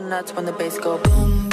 nuts when the bass go boom.